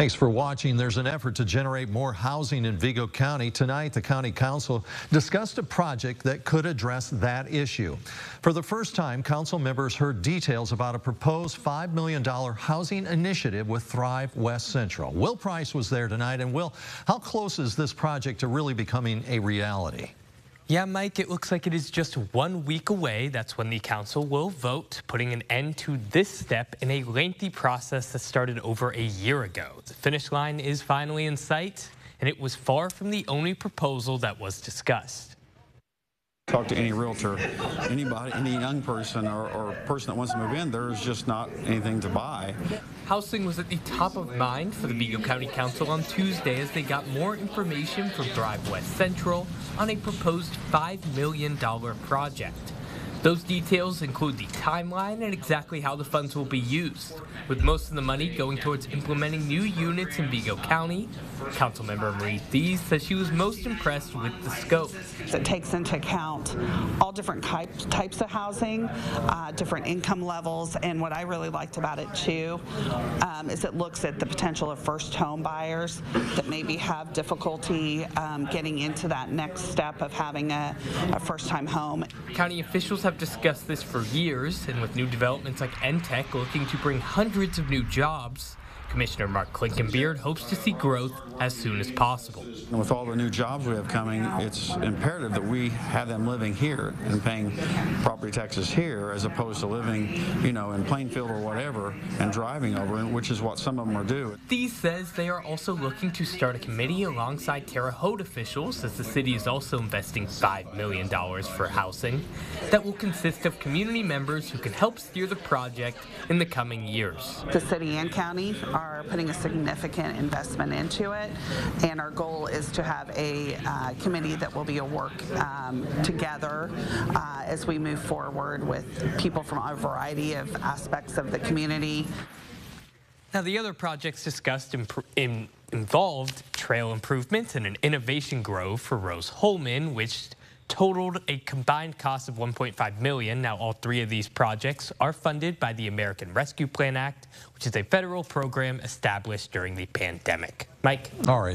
Thanks for watching. There's an effort to generate more housing in Vigo County. Tonight, the County Council discussed a project that could address that issue. For the first time, council members heard details about a proposed $5 million housing initiative with Thrive West Central. Will Price was there tonight. And Will, how close is this project to really becoming a reality? Yeah, Mike, it looks like it is just one week away. That's when the council will vote, putting an end to this step in a lengthy process that started over a year ago. The finish line is finally in sight, and it was far from the only proposal that was discussed. Talk to any realtor, anybody, any young person or, or, person that wants to move in, there's just not anything to buy. Housing was at the top of mind for the Vigo County Council on Tuesday as they got more information from Thrive West Central on a proposed $5 million project. Those details include the timeline and exactly how the funds will be used, with most of the money going towards implementing new units in Vigo County. Councilmember Marie Theisz says she was most impressed with the scope. It takes into account all different types of housing, uh, different income levels, and what I really liked about it too um, is it looks at the potential of first home buyers that maybe have difficulty um, getting into that next step of having a, a first time home. County officials have have discussed this for years, and with new developments like NTEC looking to bring hundreds of new jobs, Commissioner Mark Clinkenbeard hopes to see growth as soon as possible. And with all the new jobs we have coming, it's imperative that we have them living here and paying property taxes here as opposed to living, you know, in Plainfield or whatever and driving over, which is what some of them are doing. Theisz says they are also looking to start a committee alongside Terre Haute officials as the city is also investing $5 million for housing that will consist of community members who can help steer the project in the coming years. The city and county are putting a significant investment into it, and our goal is to have a uh, committee that will be a work um, together uh, as we move forward with people from a variety of aspects of the community. Now, the other projects discussed in, involved trail improvements and an innovation grove for Rose-Hulman, which totaled a combined cost of 1.5 million. Now all three of these projects are funded by the American Rescue Plan Act, which is a federal program established during the pandemic. Mike. All right.